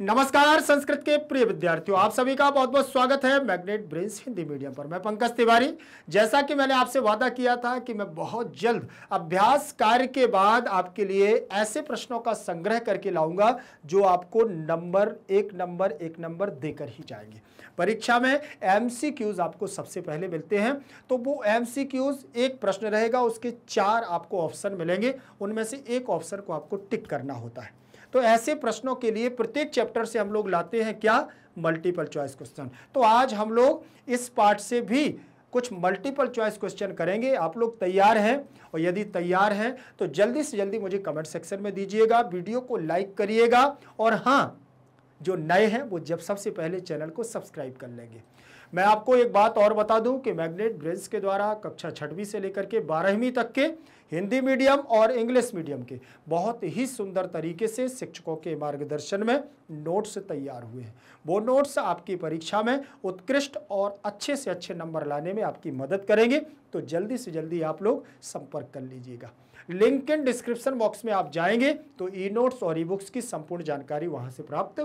नमस्कार संस्कृत के प्रिय विद्यार्थियों, आप सभी का बहुत बहुत स्वागत है मैग्नेट ब्रेन्स हिंदी मीडियम पर। मैं पंकज तिवारी, जैसा कि मैंने आपसे वादा किया था कि मैं बहुत जल्द अभ्यास कार्य के बाद आपके लिए ऐसे प्रश्नों का संग्रह करके लाऊँगा जो आपको नंबर, एक नंबर एक नंबर देकर ही जाएँगे। परीक्षा में एमसीक्यूज आपको सबसे पहले मिलते हैं तो वो एमसीक्यूज एक प्रश्न रहेगा, उसके चार आपको ऑप्शन मिलेंगे, उनमें से एक ऑप्शन को आपको टिक करना होता है। तो ऐसे प्रश्नों के लिए प्रत्येक चैप्टर से हम लोग लाते हैं क्या? Multiple choice question. तो आज हम लोग इस पार्ट से भी कुछ मल्टीपल चॉइस क्वेश्चन करेंगे। आप लोग तैयार हैं? और यदि तैयार हैं तो जल्दी से जल्दी मुझे कमेंट सेक्शन में दीजिएगा, वीडियो को लाइक करिएगा, और हाँ जो नए हैं, वो जब सबसे पहले चैनल को सब्सक्राइब कर लेंगे। मैं आपको एक बात और बता दूँ कि मैग्नेट ब्रेंस के द्वारा कक्षा छठवीं से लेकर के बारहवीं तक के हिंदी मीडियम और इंग्लिश मीडियम के। बहुत ही सुंदर तरीके से शिक्षकों के मार्गदर्शन में नोट्स तैयार हुए हैं। वो नोट्स आपकी परीक्षा में उत्कृष्ट और अच्छे से अच्छे नंबर लाने में आपकी मदद करेंगे। तो जल्दी से जल्दी आप लोग संपर्क कर लीजिएगा। लिंक इन डिस्क्रिप्शन बॉक्स में आप जाएँगे तो ई नोट्स और ई बुक्स की संपूर्ण जानकारी वहाँ से प्राप्त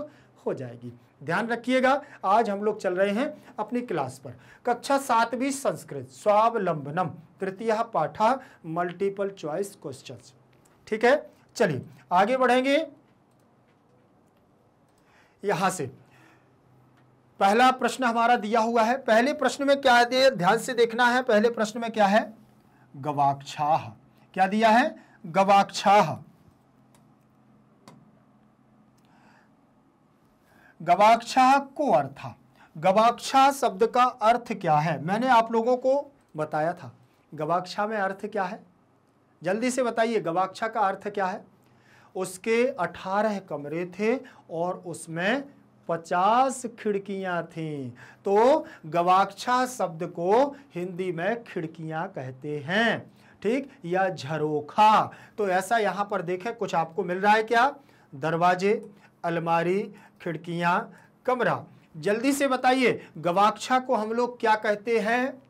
हो जाएगी। ध्यान रखिएगा, आज हम लोग चल रहे हैं अपनी क्लास पर। कक्षा सातवीं संस्कृत, स्वावलंबनम, तृतीय पाठा मल्टीपल चॉइस क्वेश्चंस ठीक है? चलिए, आगे बढ़ेंगे। यहाँ से। पहला प्रश्न हमारा दिया हुआ है। पहले प्रश्न में क्या है ध्यान से देखना है। पहले प्रश्न में क्या है? गवाक्षाह। क्या दिया है? गवाक्षाह। गवाक्षा को अर्थ गवाक्षा शब्द का अर्थ क्या है? मैंने आप लोगों को बताया था। गवाक्षा में अर्थ क्या है? जल्दी से बताइए, गवाक्षा का अर्थ क्या है? उसके अठारह कमरे थे और उसमें पचास खिड़कियाँ थीं। तो गवाक्षा शब्द को हिंदी में खिड़कियाँ कहते हैं। ठीक? या झरोखा। तो ऐसा यहाँ पर देखें, कुछ आपको मिल रहा है क्या? दरवाजे। अलमारी, खिड़कियाँ, कमरा। जल्दी से बताइए, गवाक्षा को हम लोग क्या कहते हैं?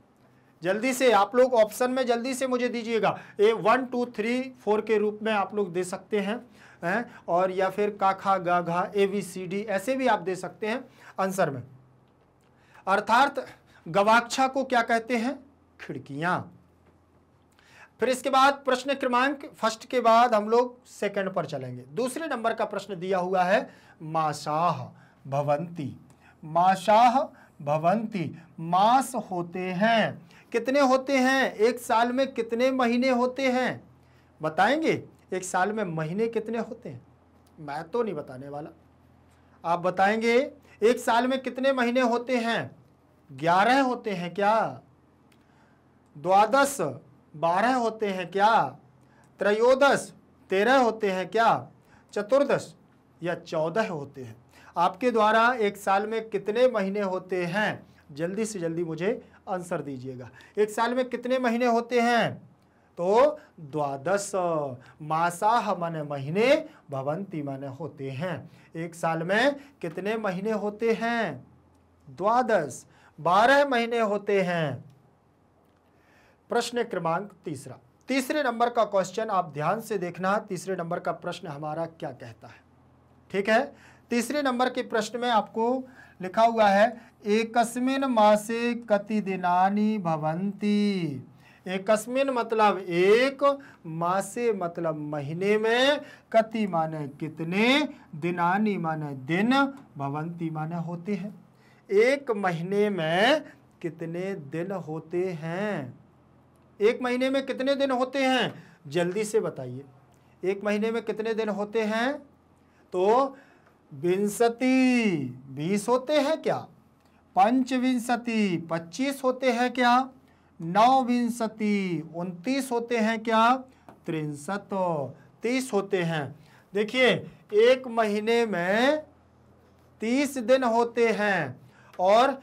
जल्दी से, आप लोग ऑप्शन में जल्दी से मुझे दीजिएगा। A one two three four के रूप में आप लोग दे सकते हैं हैं? और या फिर काखा गा, घा, ए, बी, सी, डी, ऐसे भी आप दे सकते हैं आंसर में। अर्थात गवाक्षा को क्या कहते हैं? खिड़कियाँ। फिर इसके बाद प्रश्न क्रमांक फ़र्स्ट के बाद हम लोग सेकंड पर चलेंगे। दूसरे नंबर का प्रश्न दिया हुआ है, मासाह भवंती। माशाह भवंती, मास होते हैं। कितने होते हैं? एक साल में कितने महीने होते हैं? बताएँगे? एक साल में महीने कितने होते हैं? मैं तो नहीं बताने वाला। आप बताएँगे, एक साल में कितने महीने होते हैं? ग्यारह होते हैं क्या? द्वादश बारह होते हैं क्या? त्रयोदश, तेरह होते हैं क्या? चतुर्दश या चौदह होते हैं। आपके द्वारा एक साल में कितने महीने होते हैं? जल्दी से जल्दी मुझे आंसर दीजिएगा। एक साल में कितने महीने होते हैं? तो द्वादश, मासाह मन महीने, भवंती मन होते हैं। एक साल में कितने महीने होते हैं? द्वादश, बारह महीने होते हैं। प्रश्न क्रमांक तीसरा। तीसरे नंबर का क्वेश्चन आप ध्यान से देखना, तीसरे नंबर का प्रश्न हमारा क्या कहता है? ठीक है? तीसरे नंबर के प्रश्न में आपको लिखा हुआ है, एकस्मिन मासे कति दिनानी भवंती एकस्मिन मतलब एक, मासे मतलब महीने में, कति माने कितने, दिनानी माने दिन भवंती माने होते हैं। एक महीने में कितने दिन होते हैं? एक महीने में कितने दिन होते हैं? जल्दी से बताइए। एक महीने में कितने दिन होते हैं? तो विंशति, बीस होते हैं क्या? पंचविंशति, पच्चीस होते हैं क्या? नौ विंशति उनतीस होते हैं क्या? त्रिंसत तीस होते हैं। देखिए, एक महीने में तीस दिन होते हैं और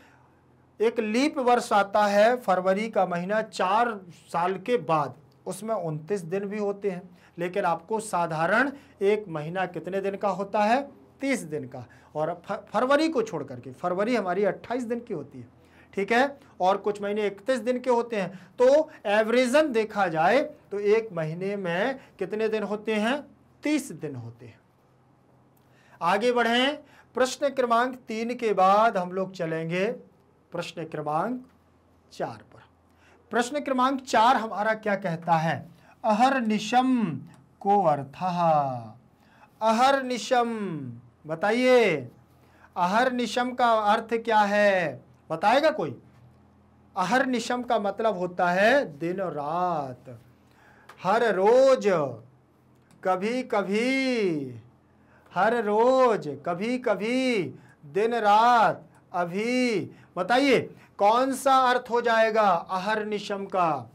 एक लीप वर्ष आता है फरवरी का महीना चार साल के बाद। उसमें उनतीस दिन भी होते हैं, लेकिन आपको साधारण एक महीना कितने दिन का होता है? तीस दिन का। और फरवरी को छोड़ करके, फरवरी हमारी अट्ठाईस दिन की होती है। ठीक है? और कुछ महीने इकतीस दिन के होते हैं। तो एवरेजन देखा जाए तो एक महीने में कितने दिन होते हैं? तीस दिन होते हैं। आगे बढ़े। प्रश्न क्रमांक तीन के बाद हम लोग चलेंगे। प्रश्न क्रमांक चार पर। प्रश्न क्रमांक चार हमारा क्या कहता है? अहर निशम को अर्थ। अहर निशम, बताइए। अहर निशम का अर्थ क्या है? बताएगा कोई? अहर निशम का मतलब होता है दिन रात। हर रोज कभी कभी हर रोज कभी कभी दिन, रात, अभी बताइए, कौन सा अर्थ हो जाएगा अहर निशम का?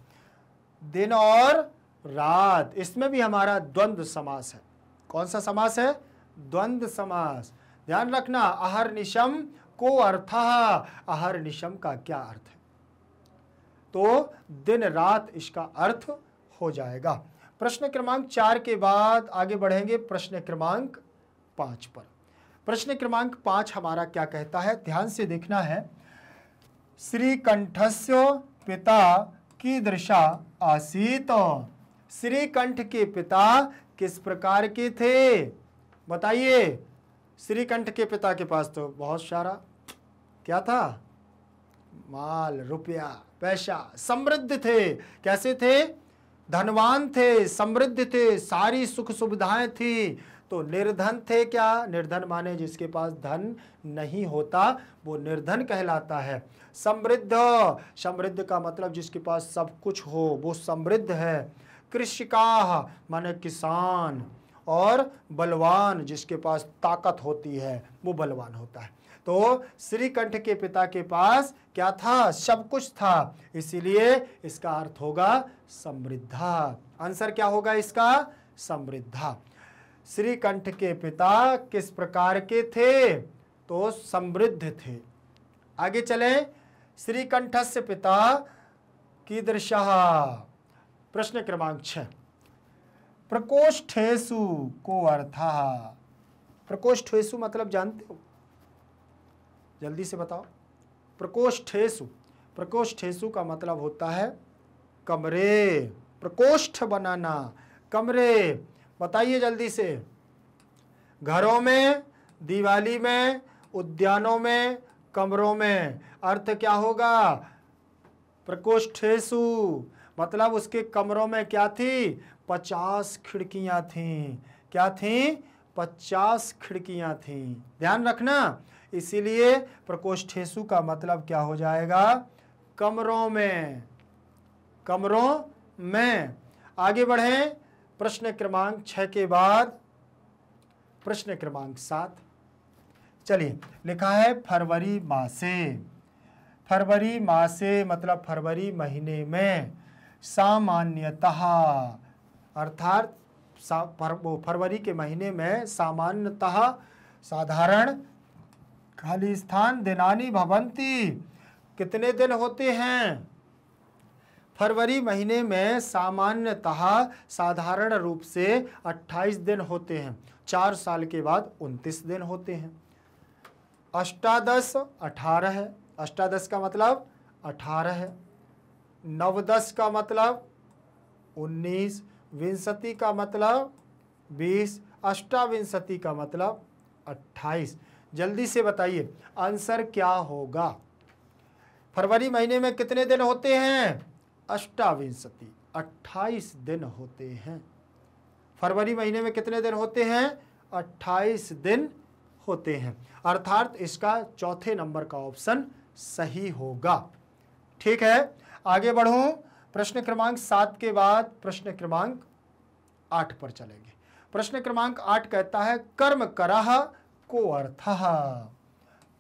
दिन और रात, इसमें भी हमारा द्वंद्व समास है। कौन सा समास है? द्वंद्व समास। ध्यान रखना, अहर निशम को अर्थ अहर निशम का क्या अर्थ है? तो दिन रात इसका अर्थ हो जाएगा। प्रश्न क्रमांक चार के बाद आगे बढ़ेंगे प्रश्न क्रमांक पाँच पर। प्रश्न क्रमांक पाँच हमारा क्या कहता है? ध्यान से देखना है। श्रीकंठस्य पिता की दृशा आसीत। श्रीकंठ के पिता किस प्रकार के थे? बताइए। श्रीकंठ के पिता के पास तो बहुत सारा, क्या था? माल, रुपया, पैसा, समृद्ध थे। कैसे थे? धनवान थे, समृद्ध थे, सारी सुख सुविधाएँ थी। तो निर्धन थे क्या? निर्धन माने जिसके पास धन नहीं होता, वो निर्धन कहलाता है। समृद्ध समृद्ध का मतलब जिसके पास सब कुछ हो, वो समृद्ध है। कृषिका माने किसान और बलवान जिसके पास ताकत होती है, वो बलवान होता है। तो श्रीकंठ के पिता के पास क्या था? सब कुछ था। इसीलिए इसका अर्थ होगा समृद्धा। आंसर क्या होगा इसका? समृद्धा। श्रीकंठ के पिता किस प्रकार के थे? तो समृद्ध थे। आगे चले। श्रीकंठ से पिता की दृशा प्रश्न क्रमांक छ। प्रकोष्ठेशु को अर्थ? प्रकोष्ठेशु मतलब जानते हो? जल्दी से बताओ। प्रकोष्ठेशु प्रकोष्ठेशु का मतलब होता है कमरे। प्रकोष्ठ बनाना। कमरे। बताइए जल्दी से। घरों में, दिवाली में, उद्यानों में, कमरों में, अर्थ क्या होगा? प्रकोष्ठेशु मतलब उसके कमरों में क्या थी? पचास खिड़कियाँ थीं। क्या थीं? पचास खिड़कियाँ थीं। ध्यान रखना, इसीलिए प्रकोष्ठेशु का मतलब क्या हो जाएगा? कमरों में। कमरों में। आगे बढ़ें। प्रश्न क्रमांक छ के बाद प्रश्न क्रमांक सात। चलिए, लिखा है फरवरी मासे। फरवरी मासे मतलब फरवरी महीने में सामान्यतः, अर्थात फरवरी के महीने में सामान्यतः साधारण खाली स्थान दिनानी भवंती कितने दिन होते हैं? फरवरी महीने में सामान्यतः साधारण रूप से 28 दिन होते हैं। चार साल के बाद 29 दिन होते हैं। अष्टादश अठारह है। अष्टादश का मतलब अठारह है। नवदस का मतलब उन्नीस। विंशति का मतलब बीस। अष्टाविंशति का मतलब अट्ठाईस। जल्दी से बताइए, आंसर क्या होगा? फरवरी महीने में कितने दिन होते हैं? अष्टाविंशति, अट्ठाईस दिन होते हैं। फरवरी महीने में कितने दिन होते हैं? अट्ठाईस दिन होते हैं। अर्थात इसका चौथे नंबर का ऑप्शन सही होगा। ठीक है? आगे बढ़ूं। प्रश्न क्रमांक सात के बाद प्रश्न क्रमांक आठ पर चलेंगे। प्रश्न क्रमांक आठ कहता है, कर्म कराह को अर्थ।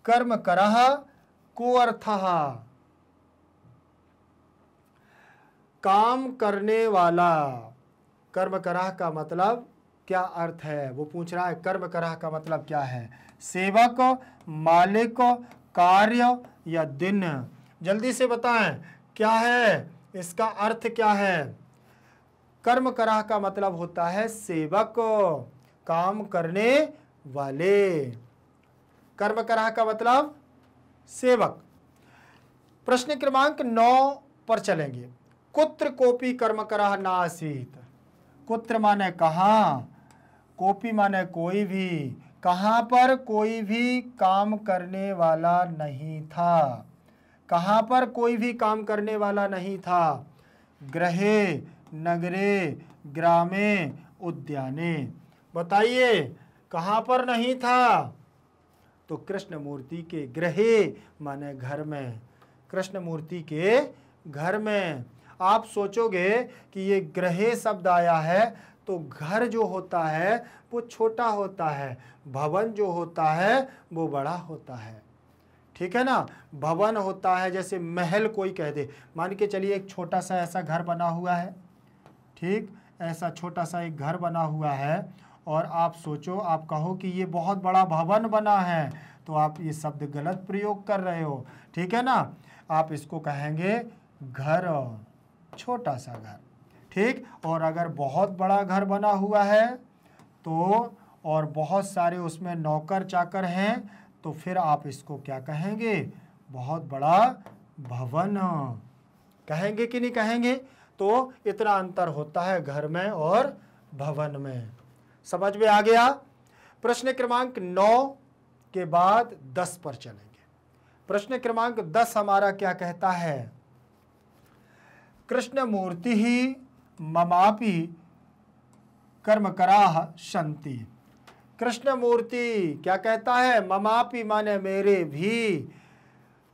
कर्म कर को अर्थ। काम करने वाला। कर्म कराह का मतलब क्या अर्थ है? वो पूछ रहा है, कर्म कराह का मतलब क्या है? सेवक, मालिक, कार्य या दिन? जल्दी से बताएँ, क्या है? इसका अर्थ क्या है? कर्म कराह का मतलब होता है सेवक, काम करने वाले। कर्म कराह का मतलब सेवक। प्रश्न क्रमांक नौ पर चलेंगे। कुत्र कोपी कर्म करा नासीत कुत्र माने कहा? कोपी माने कोई भी। कहाँ पर कोई भी काम करने वाला नहीं था। कहाँ पर कोई भी काम करने वाला नहीं था। ग्रहे, नगरे, ग्रामे, उद्याने। बताइए, कहाँ पर नहीं था? तो कृष्ण मूर्ति के ग्रहे माने घर में। कृष्ण मूर्ति के घर में। आप सोचोगे कि ये ग्रहे शब्द आया है तो घर जो होता है, वो छोटा होता है, भवन जो होता है, वो बड़ा होता है। ठीक है ना? भवन होता है, जैसे महल कोई कह दे। मान के चलिए एक छोटा सा ऐसा घर बना हुआ है। ठीक? ऐसा छोटा सा एक घर बना हुआ है, और आप सोचो, आप कहो कि ये बहुत बड़ा भवन बना है तो आप ये शब्द गलत प्रयोग कर रहे हो। ठीक है ना? आप इसको कहेंगे घर। छोटा सा घर। ठीक? और अगर बहुत बड़ा घर बना हुआ है तो और बहुत सारे उसमें नौकर चाकर हैं तो फिर आप इसको क्या कहेंगे? बहुत बड़ा भवन। कहेंगे कि नहीं कहेंगे? तो इतना अंतर होता है घर में और भवन में। समझ में आ गया? प्रश्न क्रमांक नौ के बाद दस पर चलेंगे। प्रश्न क्रमांक दस हमारा क्या कहता है? कृष्ण मूर्ति ही ममापि कर्म कराह शंति कृष्ण मूर्ति क्या कहता है? ममापि माने मेरे भी।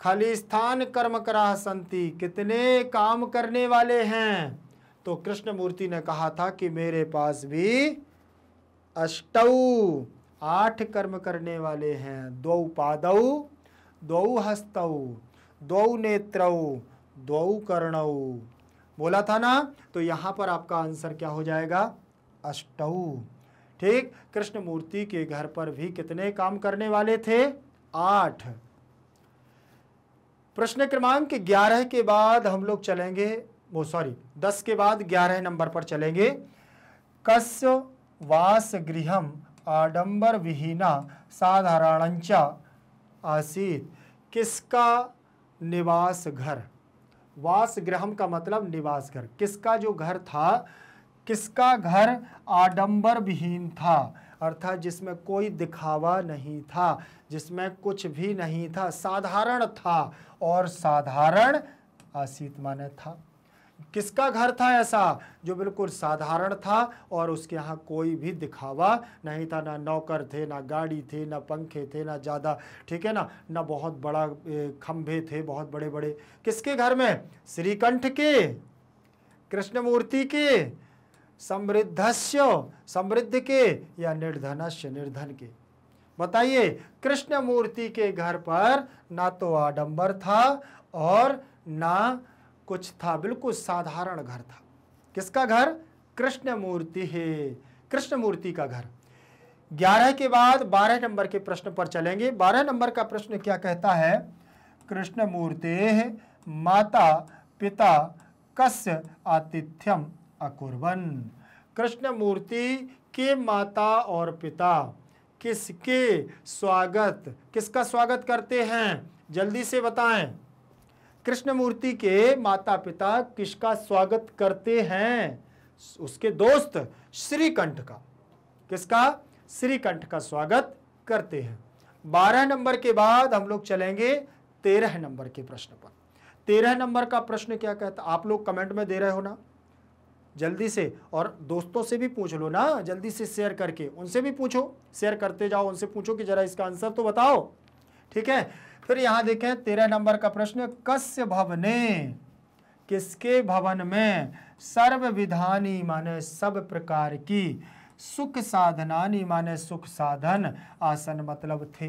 खाली स्थान कर्म कराह संति कितने काम करने वाले हैं? तो कृष्ण मूर्ति ने कहा था कि मेरे पास भी अष्टौ, आठ कर्म करने वाले हैं। दो पादौ, दो हस्तौ, दो नेत्रौ, दो कर्णौ। बोला था ना तो यहाँ पर आपका आंसर क्या हो जाएगा? अष्टौ ठीक कृष्ण मूर्ति के घर पर भी कितने काम करने वाले थे? आठ। प्रश्न क्रमांक ग्यारह के बाद हम लोग चलेंगे वो सॉरी दस के बाद ग्यारह नंबर पर चलेंगे। कस्य वास गृहम आडंबर विहीना साधारणचा आसीत। किसका निवास घर वास ग्रहम का मतलब निवास घर। किसका जो घर था? किसका घर आडंबर विहीन था? अर्थात जिसमें कोई दिखावा नहीं था, जिसमें कुछ भी नहीं था, साधारण था और साधारण आसित माने था। किसका घर था ऐसा? जो बिल्कुल साधारण था और उसके यहाँ कोई भी दिखावा नहीं था। ना नौकर थे, ना गाड़ी थे, ना पंखे थे, ना ज़्यादा, ठीक है ना? ना बहुत बड़ा खंभे थे, बहुत बड़े बड़े किसके घर में? श्रीकंठ के, कृष्णमूर्ति के, समृद्धस्य, समृद्ध के या निर्धनस्य, निर्धन के? बताइए कृष्ण मूर्ति के घर पर ना तो आडंबर था और ना कुछ था, बिल्कुल साधारण घर था। किसका घर? कृष्ण मूर्ति है। कृष्ण मूर्ति का घर। ग्यारह के बाद बारह नंबर के प्रश्न पर चलेंगे। बारह नंबर का प्रश्न क्या कहता है? कृष्ण मूर्ति माता, पिता, कस्य आतिथ्यम अकुर्वन। कृष्ण मूर्ति के माता और पिता, किसके स्वागत, किसका स्वागत करते हैं? जल्दी से बताएँ। कृष्ण मूर्ति के माता पिता किसका स्वागत करते हैं? उसके दोस्त श्रीकंठ का। किसका? श्रीकंठ का स्वागत करते हैं। बारह नंबर के बाद हम लोग चलेंगे तेरह नंबर के प्रश्न पर। तेरह नंबर का प्रश्न क्या कहता आप लोग कमेंट में दे रहे हो ना? जल्दी से। और दोस्तों से भी पूछ लो ना। जल्दी से शेयर करके। उनसे भी पूछो। शेयर करते जाओ। उनसे पूछो कि जरा इसका आंसर तो बताओ। ठीक है? फिर यहाँ देखें, तेरह नंबर का प्रश्न, कस्य भवने? किसके भवन में सर्व विधानी माने सब प्रकार की सुख साधनानी माने सुख साधन आसन मतलब थे?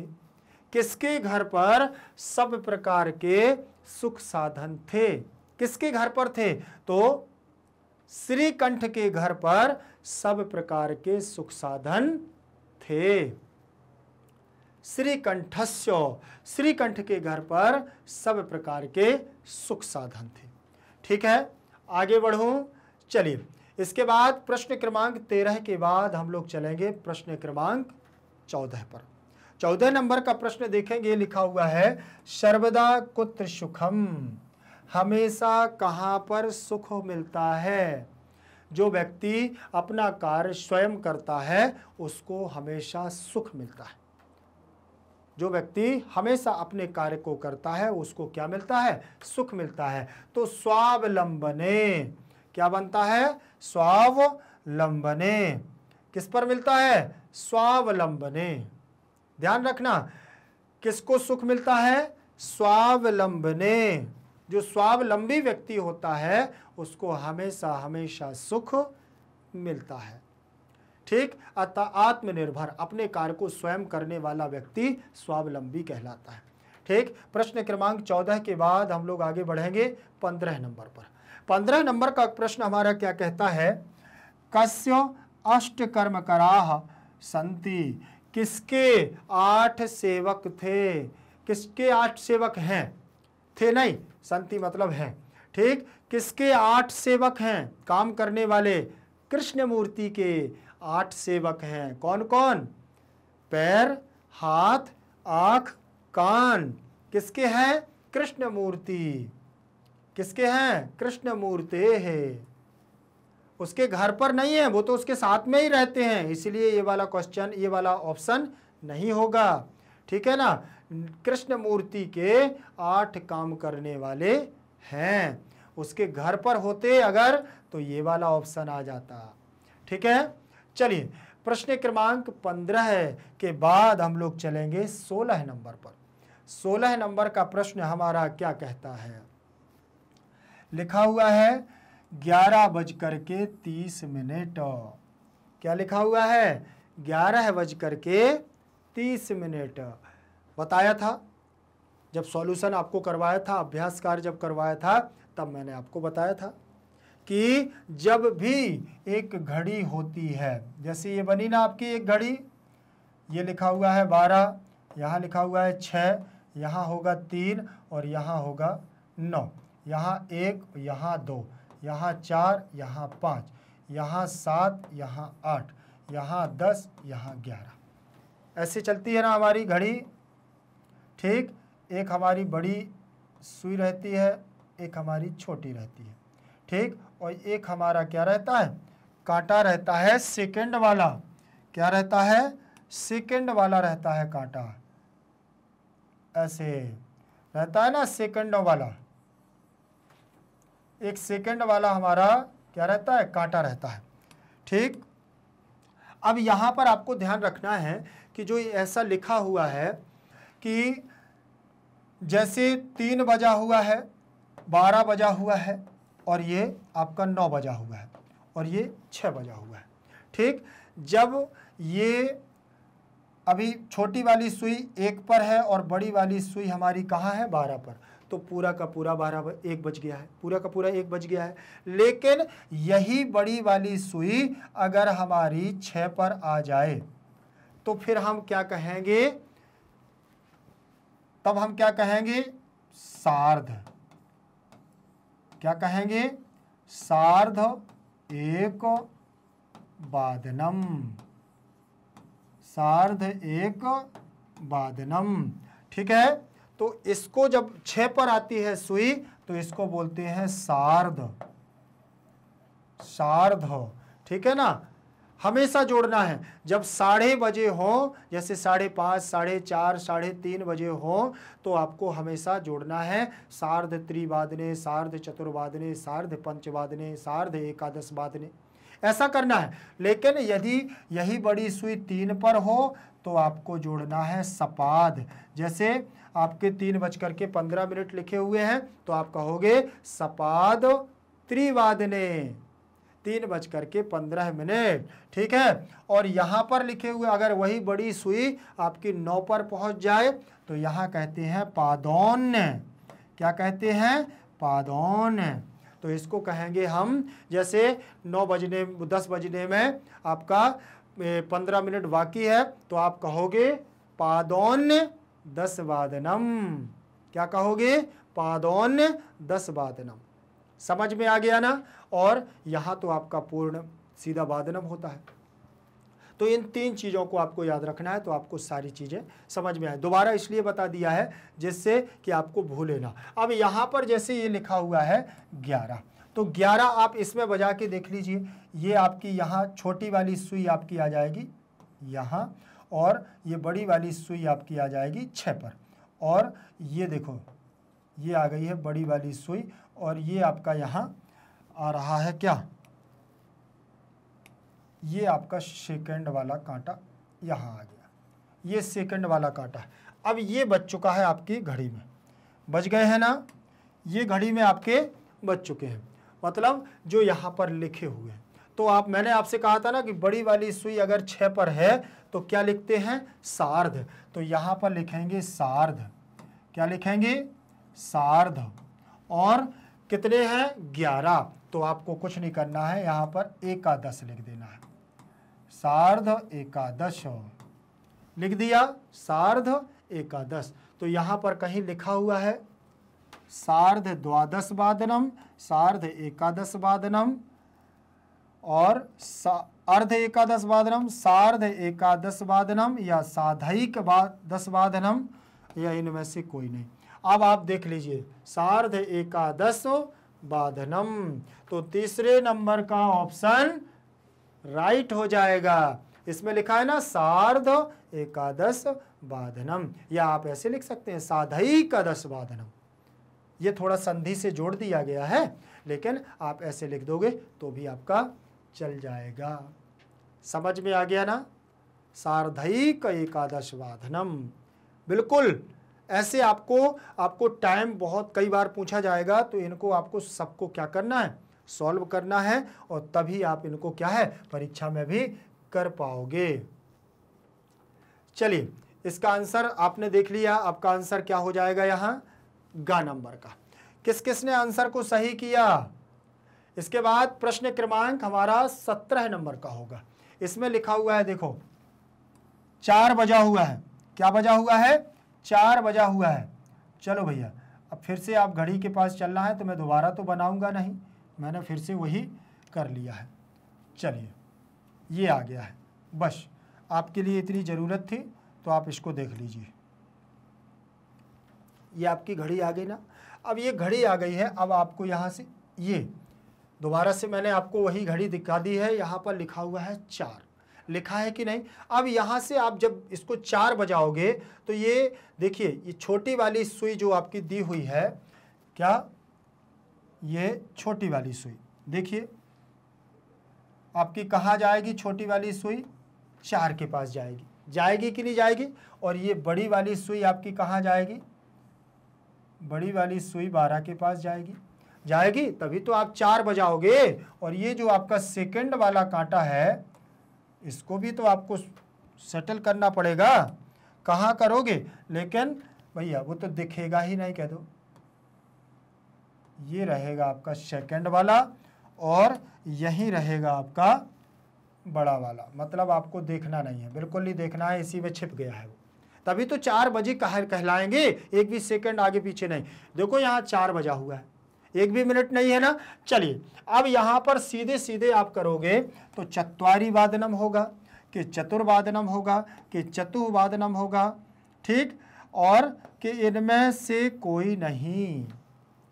किसके घर पर सब प्रकार के सुख साधन थे? किसके घर पर थे? तो श्रीकंठ के घर पर सब प्रकार के सुख साधन थे। श्रीकंठस्य। श्रीकंठ के घर पर सब प्रकार के सुख साधन थे। ठीक है? आगे बढ़ू। चलिए, इसके बाद प्रश्न क्रमांक तेरह के बाद हम लोग चलेंगे प्रश्न क्रमांक चौदह पर। चौदह नंबर का प्रश्न देखेंगे, लिखा हुआ है सर्वदा कुत्र सुखम? हमेशा कहाँ पर सुख मिलता है? जो व्यक्ति अपना कार्य स्वयं करता है, उसको हमेशा सुख मिलता है। जो व्यक्ति हमेशा अपने कार्य को करता है, उसको क्या मिलता है? सुख मिलता है। तो स्वावलंबने, क्या बनता है? स्वावलंबने। किस पर मिलता है? स्वावलंबने। ध्यान रखना, किसको सुख मिलता है? स्वावलंबने। जो स्वावलंबी व्यक्ति होता है, उसको हमेशा हमेशा सुख मिलता है। ठीक, अतः आत्मनिर्भर, अपने कार्य को स्वयं करने वाला व्यक्ति स्वावलंबी कहलाता है। ठीक, प्रश्न क्रमांक चौदह के बाद हम लोग आगे बढ़ेंगे पंद्रह नंबर पर। पंद्रह नंबर का प्रश्न हमारा क्या कहता है? कस्य अष्ट कर्म कराह संति, किसके आठ सेवक थे? किसके आठ सेवक हैं? थे नहीं, संति मतलब हैं। ठीक, किसके आठ सेवक हैं? काम करने वाले कृष्ण मूर्ति के आठ सेवक हैं। कौन कौन पैर, हाथ, आँख, कान। किसके हैं? कृष्ण मूर्ति किसके हैं? कृष्ण मूर्ति है। उसके घर पर नहीं है, वो तो उसके साथ में ही रहते हैं। इसलिए ये वाला क्वेश्चन ये वाला ऑप्शन नहीं होगा। ठीक है ना? कृष्ण मूर्ति के आठ काम करने वाले हैं। उसके घर पर होते अगर तो ये वाला ऑप्शन आ जाता। ठीक है? चलिए, प्रश्न क्रमांक पंद्रह के बाद हम लोग चलेंगे सोलह नंबर पर। सोलह नंबर का प्रश्न हमारा क्या कहता है? लिखा हुआ है, ग्यारह बज करके तीस मिनट। क्या लिखा हुआ है? ग्यारह बज करके तीस मिनट। बताया था। जब सॉल्यूशन आपको करवाया था, अभ्यास कार्य जब करवाया था, तब मैंने आपको बताया था। कि जब भी एक घड़ी होती है, जैसे ये बनी ना आपकी एक घड़ी, ये लिखा हुआ है बारह, यहाँ लिखा हुआ है छः, यहाँ होगा तीन और यहाँ होगा नौ, यहाँ एक, यहाँ दो, यहाँ चार, यहाँ पाँच, यहाँ सात, यहाँ आठ, यहाँ दस, यहाँ ग्यारह। ऐसे चलती है ना हमारी घड़ी, ठीक? एक हमारी बड़ी सुई रहती है, एक हमारी छोटी रहती है, ठीक? और एक हमारा क्या रहता है? कांटा रहता है सेकंड वाला। क्या रहता है? सेकंड वाला रहता है कांटा। ऐसे। रहता है ना सेकंड वाला। एक सेकंड वाला हमारा क्या रहता है? कांटा रहता है। ठीक? अब यहाँ पर आपको ध्यान रखना है कि जो ऐसा लिखा हुआ है कि जैसे तीन बजा हुआ है, बारह बजा हुआ है और ये आपका नौ बजा हुआ है और ये छः बजा हुआ है। ठीक? जब ये अभी छोटी वाली सुई एक पर है और बड़ी वाली सुई हमारी कहाँ है? बारह पर। तो पूरा का पूरा बारह एक बज गया है। पूरा का पूरा एक बज गया है। लेकिन यही बड़ी वाली सुई अगर हमारी छः पर आ जाए तो फिर हम क्या कहेंगे? तब हम क्या कहेंगे? सार्ध। क्या कहेंगे? सार्ध एक बादनम। सार्ध एक बादनम। ठीक है? तो इसको जब छह पर आती है सुई तो इसको बोलते हैं सार्ध। सार्ध। ठीक है ना? हमेशा जोड़ना है। जब साढ़े बजे हो, जैसे साढ़े पाँच, साढ़े चार, साढ़े तीन बजे हो तो आपको हमेशा जोड़ना है। सार्ध त्रिवादने, सार्ध चतुर्वादने, सार्ध पंचवादने, सार्ध एकादश वादने ऐसा करना है। लेकिन यदि यही बड़ी सुई तीन पर हो तो आपको जोड़ना है सपाद। जैसे आपके तीन बज करके पंद्रह मिनट लिखे हुए हैं तो आप कहोगे सपाद त्रिवादने। तीन बज करके पंद्रह मिनट, ठीक है? और यहाँ पर लिखे हुए, अगर वही बड़ी सुई आपकी नौ पर पहुँच जाए तो यहाँ कहते हैं पादौन क्या कहते हैं? पादौन तो इसको कहेंगे हम, जैसे नौ बजने, दस बजने में आपका पंद्रह मिनट बाकी है तो आप कहोगे पादौन दस वादनम। क्या कहोगे? पादौन दस वादनम। समझ में आ गया ना? और यहाँ तो आपका पूर्ण सीधा वादनम होता है। तो इन तीन चीज़ों को आपको याद रखना है तो आपको सारी चीज़ें समझ में आए। दोबारा इसलिए बता दिया है, जिससे कि आपको भूले ना। अब यहाँ पर जैसे ये लिखा हुआ है, ग्यारह। तो ग्यारह आप इसमें बजा के देख लीजिए। ये आपकी यहाँ छोटी वाली सुई आपकी आ जाएगी, यहाँ, और ये बड़ी वाली सुई आपकी आ जाएगी छः पर। और ये देखो ये आ गई है बड़ी वाली सुई और ये आपका यहाँ आ रहा है क्या? ये आपका सेकंड वाला कांटा यहाँ आ गया। ये सेकंड वाला कांटा। है अब ये बच चुका है आपकी घड़ी में। बच गए हैं ना? ये घड़ी में आपके बच चुके हैं। मतलब जो यहाँ पर लिखे हुए हैं। तो आप, मैंने आपसे कहा था ना कि बड़ी वाली सुई अगर छः पर है तो क्या लिखते हैं? सार्ध। तो यहाँ पर लिखेंगे सार्ध। क्या लिखेंगे? सार्ध और कितने हैं? ग्यारह। तो आपको कुछ नहीं करना है, यहाँ पर एकादश लिख देना है। सार्ध एकादश। लिख दिया, सार्ध एकादश। तो यहाँ पर कहीं लिखा हुआ है, सार्ध द्वादश वादनम, सार्ध एकादश वादनम और अर्ध एकादश वादनम, सार्ध एकादश वादनम या साधयिक दस वादनम, या इनमें से कोई नहीं। अब आप देख लीजिए, सार्ध एकादश बाधनम। तो तीसरे नंबर का ऑप्शन राइट हो जाएगा। इसमें लिखा है ना, सार्ध एकादश बाधनम। या आप ऐसे लिख सकते हैं साधई कदश बाधनम। ये थोड़ा संधि से जोड़ दिया गया है, लेकिन आप ऐसे लिख दोगे तो भी आपका चल जाएगा। समझ में आ गया ना? सार्धक एकादश बाधनम। बिल्कुल ऐसे आपको आपको टाइम बहुत कई बार पूछा जाएगा तो इनको आपको सबको क्या करना है? सॉल्व करना है और तभी आप इनको क्या है? परीक्षा में भी कर पाओगे। चलिए, इसका आंसर आपने देख लिया। आपका आंसर क्या हो जाएगा यहाँ? गा नंबर का। किस किस ने आंसर को सही किया? इसके बाद प्रश्न क्रमांक हमारा सत्रह नंबर का होगा। इसमें लिखा हुआ है, देखो, चार बजा हुआ है। क्या बजा हुआ है? चार बजा हुआ है। चलो भैया, अब फिर से आप घड़ी के पास चलना है तो मैं दोबारा तो बनाऊँगा नहीं। मैंने फिर से वही कर लिया है। चलिए, ये आ गया है। बस, आपके लिए इतनी ज़रूरत थी तो आप इसको देख लीजिए। ये आपकी घड़ी आ गई ना? अब ये घड़ी आ गई है, अब आपको यहाँ से ये। दोबारा से मैंने आपको वही घड़ी दिखा दी है, यहाँ पर लिखा हुआ है चार। लिखा है कि नहीं? अब यहाँ से आप जब इसको चार बजाओगे तो ये देखिए, ये छोटी वाली सुई जो आपकी दी हुई है, क्या? ये छोटी वाली सुई। देखिए, आपकी कहाँ जाएगी छोटी वाली सुई? चार के पास जाएगी। जाएगी कि नहीं जाएगी? और ये बड़ी वाली सुई आपकी कहाँ जाएगी? बड़ी वाली सुई बारह के पास जाएगी। जाएगी, तभी तो आप चार बजाओगे। और ये जो आपका सेकंड वाला कांटा है इसको भी तो आपको सेटल करना पड़ेगा। कहाँ करोगे? लेकिन भैया, वो तो दिखेगा ही नहीं, कह दो। ये रहेगा आपका सेकंड वाला और यही रहेगा आपका बड़ा वाला। मतलब आपको देखना नहीं है। बिल्कुल नहीं देखना है, इसी में छिप गया है वो। तभी तो चार बजे कह कहलाएँगे। एक भी सेकंड आगे पीछे नहीं। देखो यहाँ चार बजा हुआ है। एक भी मिनट नहीं है ना? चलिए, अब यहाँ पर सीधे सीधे आप करोगे तो चतवारी वादनम होगा, कि चतुर्वादनम होगा, कि चतुर्वादनम होगा, ठीक? और कि इनमें से कोई नहीं।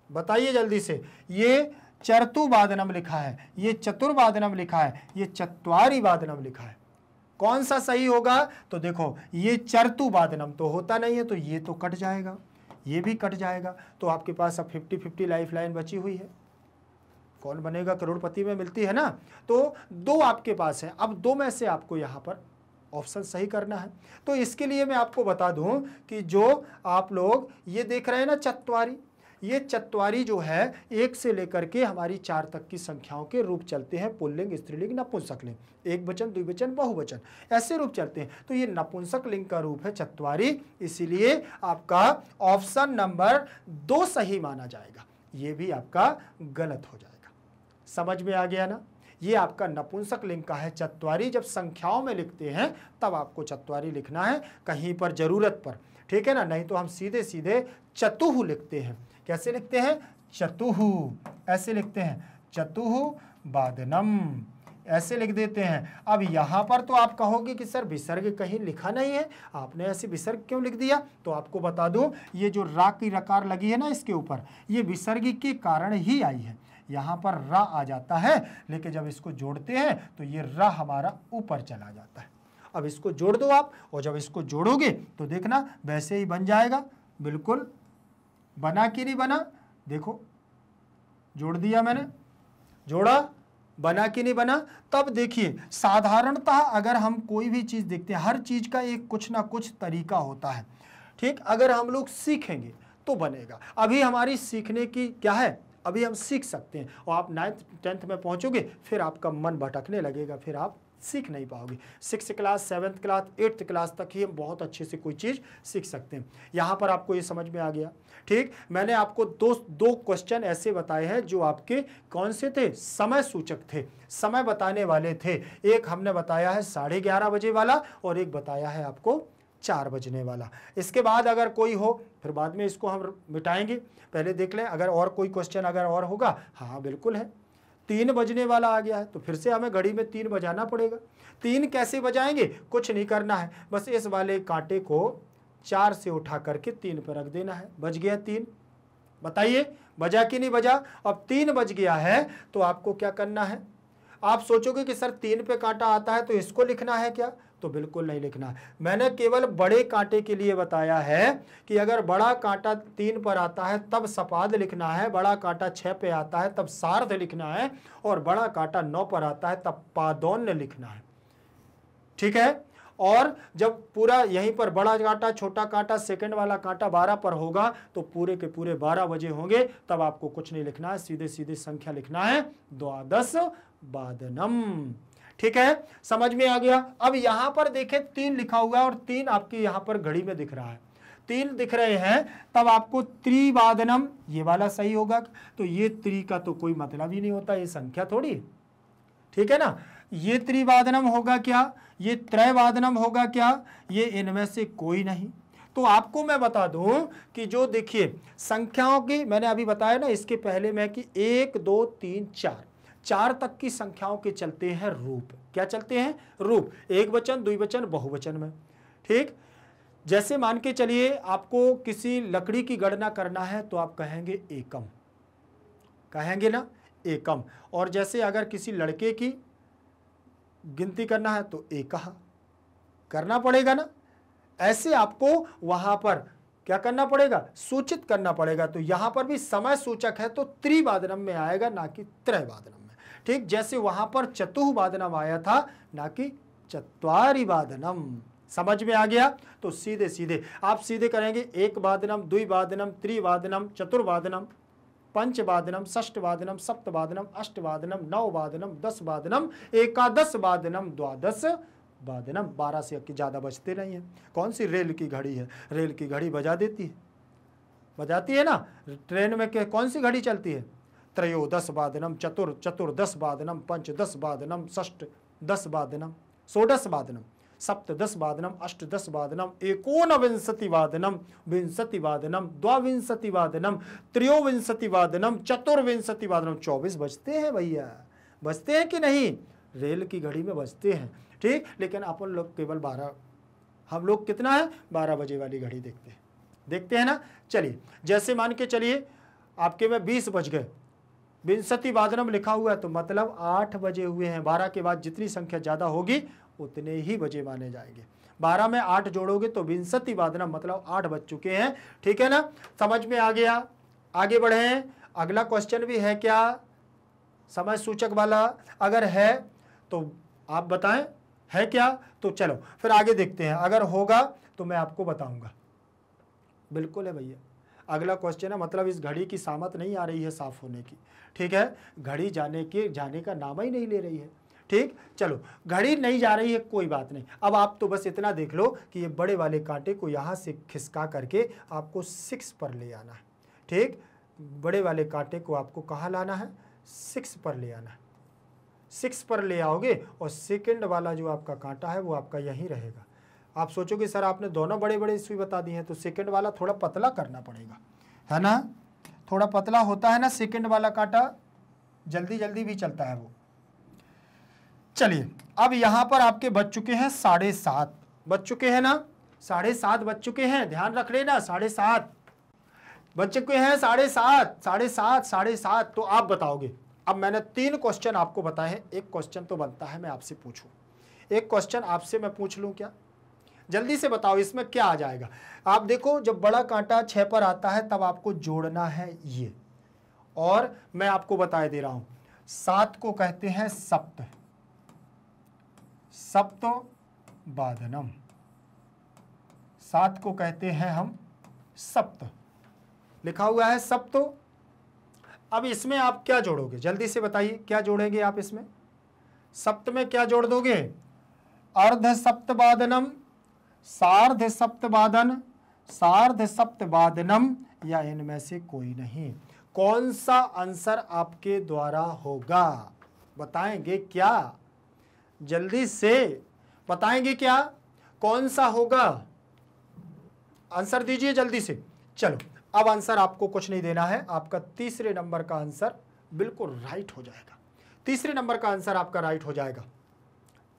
बताइए जल्दी से, ये चरतुवादनम लिखा है, ये चतुर्वादनम लिखा है, ये चतवारी वादनम लिखा है। कौन सा सही होगा? तो देखो, ये चरतुवादनम तो होता नहीं है तो ये तो कट जाएगा। ये भी कट जाएगा। तो आपके पास अब फिफ्टी फिफ्टी लाइफ लाइन बची हुई है। कौन बनेगा? करोड़पति में मिलती है ना? तो दो आपके पास है। अब दो में से आपको यहाँ पर ऑप्शन सही करना है। तो इसके लिए मैं आपको बता दूँ कि जो आप लोग ये देख रहे हैं ना चतवारी ये चतवारी जो है, एक से लेकर के हमारी चार तक की संख्याओं के रूप चलते हैं। पुल्लिंग, स्त्रीलिंग, नपुंसक लिंग। एक वचन द्विवचन बहुवचन। ऐसे रूप चलते हैं। तो ये नपुंसक लिंग का रूप है चतवारी। इसीलिए आपका ऑप्शन नंबर दो सही माना जाएगा। ये भी आपका गलत हो जाएगा। समझ में आ गया ना? ये आपका नपुंसक लिंग का है चतवारी। जब संख्याओं में लिखते हैं, तब आपको चतवारी लिखना है। कहीं पर, ज़रूरत पर। ठीक है ना? नहीं तो हम सीधे सीधे चतुह लिखते हैं। कैसे लिखते हैं? चतुहु ऐसे लिखते हैं। चतुहु बादनम ऐसे लिख देते हैं। अब यहाँ पर तो आप कहोगे कि, सर, विसर्ग कहीं लिखा नहीं है। आपने ऐसे विसर्ग क्यों लिख दिया? तो आपको बता दूँ, ये जो रा की रकार लगी है ना इसके ऊपर, ये विसर्ग के कारण ही आई है। यहाँ पर रा आ जाता है, लेकिन जब इसको जोड़ते हैं तो ये रा हमारा ऊपर चला जाता है। अब इसको जोड़ दो आप, और जब इसको जोड़ोगे तो देखना वैसे ही बन जाएगा। बिल्कुल बना कि नहीं बना? देखो, जोड़ दिया मैंने। जोड़ा, बना कि नहीं बना? तब देखिए, साधारणतः अगर हम कोई भी चीज़ देखते हैं, हर चीज़ का एक कुछ ना कुछ तरीका होता है। ठीक, अगर हम लोग सीखेंगे तो बनेगा। अभी हमारी सीखने की क्या है? अभी हम सीख सकते हैं। और आप नाइन्थ, टेंथ में पहुंचोगे, फिर आपका मन भटकने लगेगा, फिर आप सीख नहीं पाओगे। Six class seventh class eighth class तक ही हम बहुत अच्छे से कोई चीज़ सीख सकते हैं। यहाँ पर आपको ये समझ में आ गया। ठीक? मैंने आपको दो दो क्वेश्चन ऐसे बताए हैं जो आपके कौन से थे? समय सूचक थे। समय बताने वाले थे। एक हमने बताया है साढ़े ग्यारह बजे वाला और एक बताया है आपको चार बजने वाला। इसके बाद अगर कोई हो, फिर बाद में इसको हम मिटाएँगे। पहले देख लें, अगर और कोई क्वेश्चन अगर और होगा हाँ बिल्कुल है। तीन बजने वाला आ गया है तो फिर से हमें घड़ी में तीन बजाना पड़ेगा। तीन कैसे बजाएँगे? कुछ नहीं करना है। बस इस वाले कांटे को चार से उठा करके तीन पर रख देना है। बज गया तीन। बताइए, बजा कि नहीं बजा? अब तीन बज गया है तो आपको क्या करना है? आप सोचोगे कि सर तीन पे कांटा आता है तो इसको लिखना है क्या? तो बिल्कुल नहीं लिखना। मैंने केवल बड़े कांटे के लिए बताया है कि अगर बड़ा कांटा तीन पर आता है, तब सपाद लिखना है, बड़ा कांटा छः पे आता है, तब सार्ध लिखना है, और बड़ा कांटा नौ पर आता है, तब पादौन्य लिखना है। ठीक है? और जब पूरा यहीं पर बड़ा कांटा, छोटा कांटा, सेकंड वाला कांटा बारह पर होगा तो पूरे के पूरे बारह बजे होंगे, तब आपको कुछ नहीं लिखना है सीधे सीधे संख्या लिखना है, द्वादश बादनम। ठीक है? समझ में आ गया? अब यहाँ पर देखें, तीन लिखा हुआ है और तीन आपके यहाँ पर घड़ी में दिख रहा है। तीन दिख रहे हैं, तब आपको त्रिवादनम, ये वाला सही होगा। तो ये त्रि का तो कोई मतलब ही नहीं होता, ये संख्या थोड़ी। ठीक है ना? ये त्रिवादनम होगा क्या? ये त्रयवादनम होगा क्या? ये इनमें से कोई नहीं। तो आपको मैं बता दूँ कि जो देखिए, संख्याओं की, मैंने अभी बताया ना, इसके पहले मैं कि एक, दो, तीन, चार। चार तक की संख्याओं के चलते हैं रूप। क्या चलते हैं? रूप। एक वचन द्विवचन बहुवचन में। ठीक? जैसे मान के चलिए आपको किसी लकड़ी की गणना करना है तो आप कहेंगे एकम। कहेंगे ना? एकम। और जैसे अगर किसी लड़के की गिनती करना है तो एक। करना पड़ेगा ना? ऐसे आपको वहाँ पर क्या करना पड़ेगा? सूचित करना पड़ेगा। तो यहाँ पर भी समय सूचक है तो त्रिवादनम में आएगा, ना कि त्रयवादनम ठीक जैसे वहाँ पर चतुर्वादनम आया था, ना कि चतवारिवादनम। समझ में आ गया? तो सीधे सीधे। आप सीधे करेंगे एक वादनम द्विवादनम, त्रिवादनम, चतुर्वादनम पंच वादनम पंचवादनम षष्टवादनम सप्तवादनम नववादनम दस वादनम एकादश वादनम द्वादश वादनम बारह से ज़्यादा बजते नहीं है। कौन सी रेल की घड़ी है? रेल की घड़ी बजा देती है। बजाती है ना? ट्रेन में कौन सी घड़ी चलती है? त्रयोदश वादनम, चतुर, चतुर्दश वादनम पंचदश वादनम षष्ट दस वादनम, षोडश वादनम, सप्तदश वादनम, अष्टदश वादनम, एकोनविंशति वादनम, विंशति वादनम, द्वाविंशति वादनम, त्रयोविंशति वादनम, चतुर्विंशति वादनम। चौबीस बजते हैं भैया। बजते हैं कि नहीं? रेल की घड़ी में बजते हैं। ठीक? लेकिन अपन लोग केवल बारह, हम लोग कितना है? बारह बजे वाली घड़ी देखते हैं। देखते हैं ना? चलिए, जैसे मान के चलिए, आपके में बीस बज गए। विंशति वादनम लिखा हुआ है तो मतलब आठ बजे हुए हैं। बारह के बाद जितनी संख्या ज़्यादा होगी, उतने ही बजे माने जाएँगे। बारह में आठ जोड़ोगे तो विंशति वादनम मतलब आठ बज चुके हैं। ठीक है ना? समझ में आ गया? आगे बढ़े। अगला क्वेश्चन भी है क्या? समय सूचक वाला अगर है तो आप बताएँ, है क्या? तो चलो, फिर आगे देखते हैं। अगर होगा तो मैं आपको बताऊँगा। बिल्कुल है भैया। अगला क्वेश्चन है मतलब इस घड़ी की सामत नहीं आ रही है साफ़ होने की। ठीक है? घड़ी जाने के, जाने का नाम ही नहीं ले रही है। ठीक? चलो, घड़ी नहीं जा रही है, कोई बात नहीं। अब आप तो बस इतना देख लो कि ये बड़े वाले कांटे को यहाँ से खिसका करके आपको सिक्स पर ले आना है। ठीक? बड़े वाले कांटे को आपको कहाँ लाना है? सिक्स पर ले आना है। सिक्स पर ले आओगे और सेकेंड वाला जो आपका कांटा है, वो आपका यहीं रहेगा। आप सोचोगे, सर, आपने दोनों बड़े बड़े सुई बता दिए हैं तो सेकेंड वाला थोड़ा पतला करना पड़ेगा। है ना? थोड़ा पतला होता है ना सेकेंड वाला कांटा जल्दी जल्दी भी चलता है वो। चलिए, अब यहाँ पर आपके बच चुके हैं साढ़े सात। बच चुके हैं ना? साढ़े सात बच चुके हैं। ध्यान रख लेना, साढ़े सात। बच चुके हैं साढ़े सात साढ़े सात साढ़े सात। तो आप बताओगे। अब मैंने तीन क्वेश्चन आपको बताए हैं। एक क्वेश्चन तो बनता है, मैं आपसे पूछूँ। एक क्वेश्चन आपसे मैं पूछ लूँ क्या? जल्दी से बताओ, इसमें क्या आ जाएगा? आप देखो, जब बड़ा कांटा छह पर आता है, तब आपको जोड़ना है ये। और मैं आपको बताए दे रहा हूँ, सात को कहते हैं सप्त। सप्त बादनम। सात को कहते हैं हम सप्त। लिखा हुआ है सप्त। अब इसमें आप क्या जोड़ोगे? जल्दी से बताइए, क्या जोड़ेंगे आप इसमें? सप्त में क्या जोड़ दोगे? अर्ध सप्तवादनम सार्ध सप्तवादन, सार्ध सप्तवादनम, या इनमें से कोई नहीं। कौन सा आंसर आपके द्वारा होगा? बताएँगे क्या? जल्दी से बताएँगे क्या? कौन सा होगा? आंसर दीजिए जल्दी से। चलो, अब आंसर आपको कुछ नहीं देना है। आपका तीसरे नंबर का आंसर बिल्कुल राइट हो जाएगा। तीसरे नंबर का आंसर आपका राइट हो जाएगा।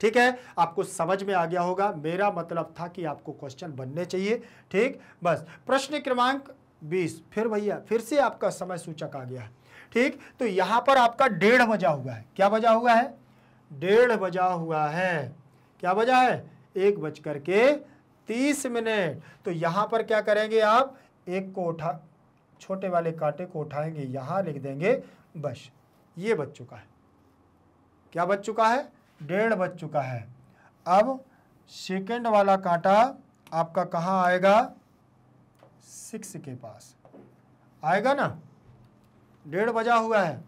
ठीक है? आपको समझ में आ गया होगा। मेरा मतलब था कि आपको क्वेश्चन बनने चाहिए। ठीक? बस। प्रश्न क्रमांक 20 फिर भैया, फिर से आपका समय सूचक आ गया। ठीक? तो यहाँ पर आपका डेढ़ बजा हुआ है। क्या बजा हुआ है? डेढ़ बजा हुआ है। क्या बजा है? एक बज करके तीस मिनट। तो यहाँ पर क्या करेंगे आप? एक को उठा, छोटे वाले कांटे को उठाएँगे। यहाँ लिख देंगे बस। ये बच चुका है। क्या बच चुका है? डेढ़ बज चुका है। अब सेकेंड वाला कांटा आपका कहाँ आएगा? सिक्स के पास। आएगा ना? डेढ़ बजा हुआ है।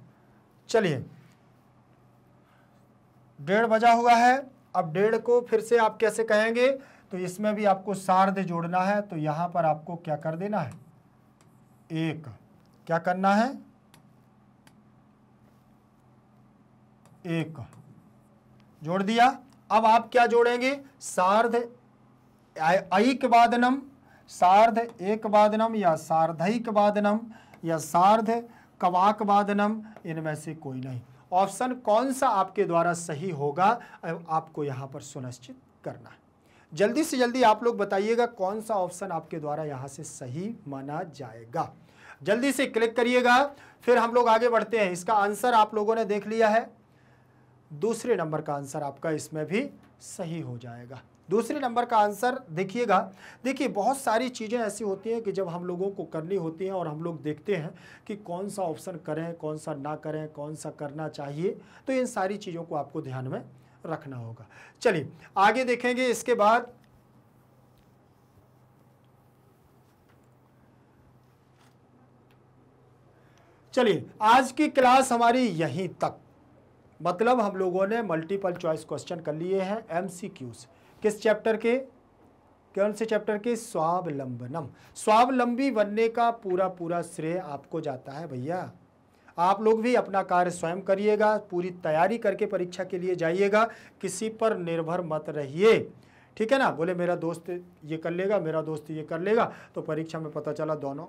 चलिए। डेढ़ बजा हुआ है। अब डेढ़ को फिर से आप कैसे कहेंगे? तो इसमें भी आपको सार्ध जोड़ना है तो यहाँ पर आपको क्या कर देना है? एक। क्या करना है? एक। जोड़ दिया। अब आप क्या जोड़ेंगे? सार्ध ऐक वादनम, सार्ध एक वादनम या सार्धिक वादनम या सार्ध कवाक वादनम इनमें से कोई नहीं। ऑप्शन कौन सा आपके द्वारा सही होगा आपको यहाँ पर सुनिश्चित करना है। जल्दी से जल्दी आप लोग बताइएगा कौन सा ऑप्शन आपके द्वारा यहाँ से सही माना जाएगा। जल्दी से क्लिक करिएगा, फिर हम लोग आगे बढ़ते हैं। इसका आंसर आप लोगों ने देख लिया है। दूसरे नंबर का आंसर आपका इसमें भी सही हो जाएगा। दूसरे नंबर का आंसर देखिएगा। देखिए, बहुत सारी चीज़ें ऐसी होती हैं कि जब हम लोगों को करनी होती हैं और हम लोग देखते हैं कि कौन सा ऑप्शन करें, कौन सा ना करें, कौन सा करना चाहिए तो इन सारी चीज़ों को आपको ध्यान में रखना होगा। चलिए, आगे देखेंगे इसके बाद। चलिए, आज की क्लास हमारी यहीं तक। मतलब हम लोगों ने मल्टीपल चॉइस क्वेश्चन कर लिए हैं एमसीक्यूज किस चैप्टर के? कौन से चैप्टर के? स्वावलंबनम। स्वावलंबी बनने का पूरा पूरा श्रेय आपको जाता है भैया। आप लोग भी अपना कार्य स्वयं करिएगा, पूरी तैयारी करके परीक्षा के लिए जाइएगा, किसी पर निर्भर मत रहिए। ठीक है ना? बोले, मेरा दोस्त ये कर लेगा, मेरा दोस्त ये कर लेगा तो परीक्षा में पता चला दोनों।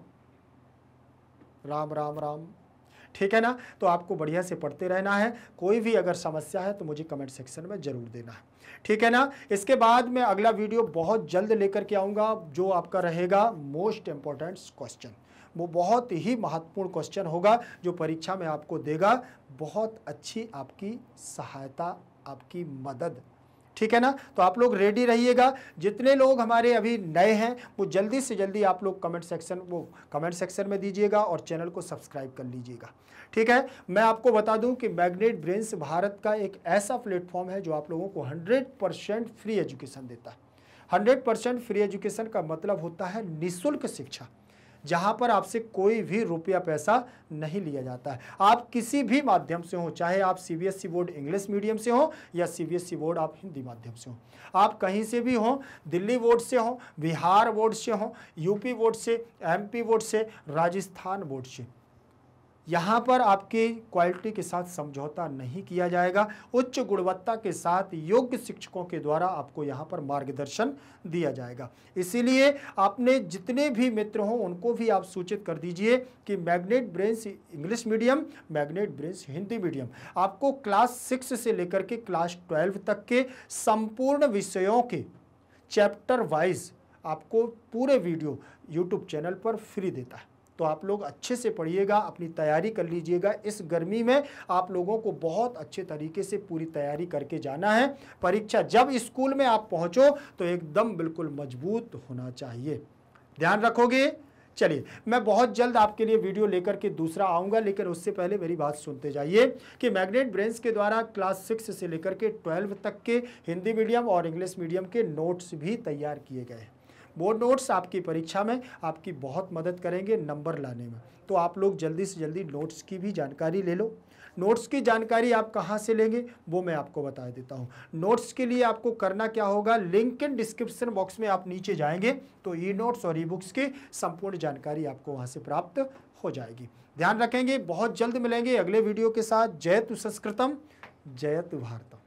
राम राम राम। ठीक है ना? तो आपको बढ़िया से पढ़ते रहना है। कोई भी अगर समस्या है तो मुझे कमेंट सेक्शन में ज़रूर देना है। ठीक है ना? इसके बाद मैं अगला वीडियो बहुत जल्द लेकर के आऊँगा, जो आपका रहेगा मोस्ट इम्पोर्टेंट क्वेश्चन। वो बहुत ही महत्वपूर्ण क्वेश्चन होगा, जो परीक्षा में आपको देगा। बहुत अच्छी आपकी सहायता, आपकी मदद ठीक है ना? तो आप लोग रेडी रहिएगा। जितने लोग हमारे अभी नए हैं, वो जल्दी से जल्दी आप लोग कमेंट सेक्शन वो कमेंट सेक्शन में दीजिएगा और चैनल को सब्सक्राइब कर लीजिएगा। ठीक है? मैं आपको बता दूँ कि मैग्नेट ब्रेन्स भारत का एक ऐसा प्लेटफॉर्म है जो आप लोगों को 100 परसेंट फ्री एजुकेशन देता है। 100 परसेंट फ्री एजुकेशन का मतलब होता है निःशुल्क शिक्षा। जहाँ पर आपसे कोई भी रुपया पैसा नहीं लिया जाता है। आप किसी भी माध्यम से हो, चाहे आप सीबीएसई बोर्ड इंग्लिश मीडियम से हो या सीबीएसई बोर्ड आप हिंदी माध्यम से हो। आप कहीं से भी हो, दिल्ली बोर्ड से हो, बिहार बोर्ड से हो यूपी बोर्ड से एमपी बोर्ड से, राजस्थान बोर्ड से। यहाँ पर आपके क्वालिटी के साथ समझौता नहीं किया जाएगा। उच्च गुणवत्ता के साथ योग्य शिक्षकों के द्वारा आपको यहाँ पर मार्गदर्शन दिया जाएगा। इसीलिए आपने जितने भी मित्र हों, उनको भी आप सूचित कर दीजिए कि magnet brains English medium, magnet brains Hindi medium. आपको क्लास सिक्स से लेकर के क्लास ट्वेल्व तक के संपूर्ण विषयों के चैप्टर वाइज आपको पूरे वीडियो यूट्यूब चैनल पर फ्री देता है। तो आप लोग अच्छे से पढ़िएगा, अपनी तैयारी कर लीजिएगा। इस गर्मी में आप लोगों को बहुत अच्छे तरीके से पूरी तैयारी करके जाना है। परीक्षा जब स्कूल में आप पहुँचो तो एकदम बिल्कुल मज़बूत होना चाहिए। ध्यान रखोगे? चलिए, मैं बहुत जल्द आपके लिए वीडियो लेकर के दूसरा आऊँगा, लेकिन उससे पहले मेरी बात सुनते जाइए कि मैग्नेट ब्रेंस के द्वारा क्लास सिक्स से लेकर के ट्वेल्व तक के हिंदी मीडियम और इंग्लिश मीडियम के नोट्स भी तैयार किए गए। हैं वो नोट्स आपकी परीक्षा में आपकी बहुत मदद करेंगे नंबर लाने में। तो आप लोग जल्दी से जल्दी नोट्स की भी जानकारी ले लो। नोट्स की जानकारी आप कहाँ से लेंगे वो मैं आपको बता देता हूँ। नोट्स के लिए आपको करना क्या होगा? लिंक इन डिस्क्रिप्शन बॉक्स में आप नीचे जाएँगे तो ई नोट्स और ई बुक्स की संपूर्ण जानकारी आपको वहाँ से प्राप्त हो जाएगी। ध्यान रखेंगे, बहुत जल्द मिलेंगे अगले वीडियो के साथ। जयतु संस्कृतम जयतु भारतम।